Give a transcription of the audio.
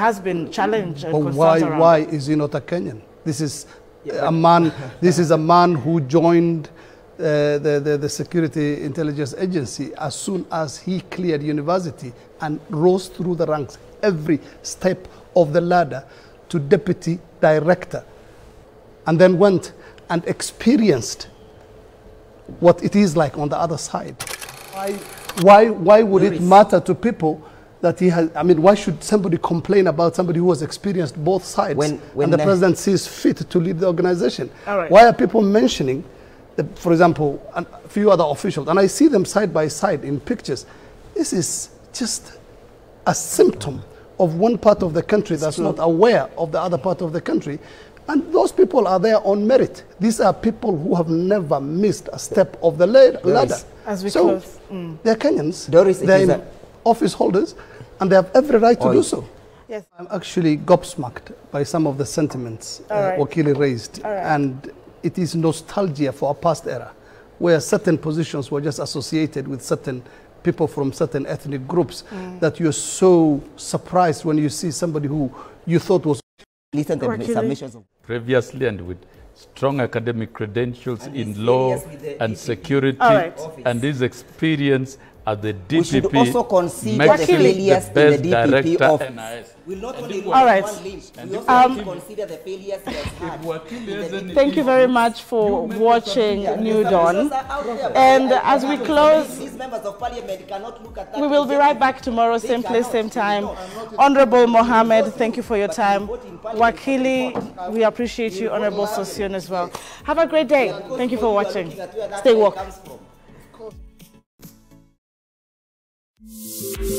has been challenged and But why, around. why is he not a Kenyan? This is a man. This is a man who joined uh, the, the the security intelligence agency as soon as he cleared university and rose through the ranks every step of the ladder to deputy director, and then went and experienced what it is like on the other side. Why, why, why would it matter to people that he has? I mean, why should somebody complain about somebody who has experienced both sides When- when and the the- president sees fit to lead the organization? All right. Why are people mentioning, the, for example, a few other officials, and I see them side by side in pictures? This is just a symptom of one part of the country that's not aware of the other part of the country. And those people are there on merit. These are people who have never missed a step of the la- ladder. As we so close, mm. they're Kenyans. Doris, they're is in a- office holders, and they have every right to Oi. do so. Yes. I'm actually gobsmacked by some of the sentiments uh, All right. Wakili raised. All right. And it is nostalgia for a past era where certain positions were just associated with certain people from certain ethnic groups Mm. that you're so surprised when you see somebody who you thought was Listen to the submissions of previously and with strong academic credentials And in law serious with the and security All right. and his experience at the DPP We should also consider the him failures in the DPP director office. NIS. will not And only All right. one we And also Um, to consider the failures he has had. In the DPP. Thank you very much for watching New Dawn. And as we close, These members of parliament cannot look at that we will be right back tomorrow, same place, same time. Honorable Mohamed, thank you for your time. Wakili, we appreciate you. Honorable Sossion as well. Have a great day. Thank you for watching. Stay woke. Thank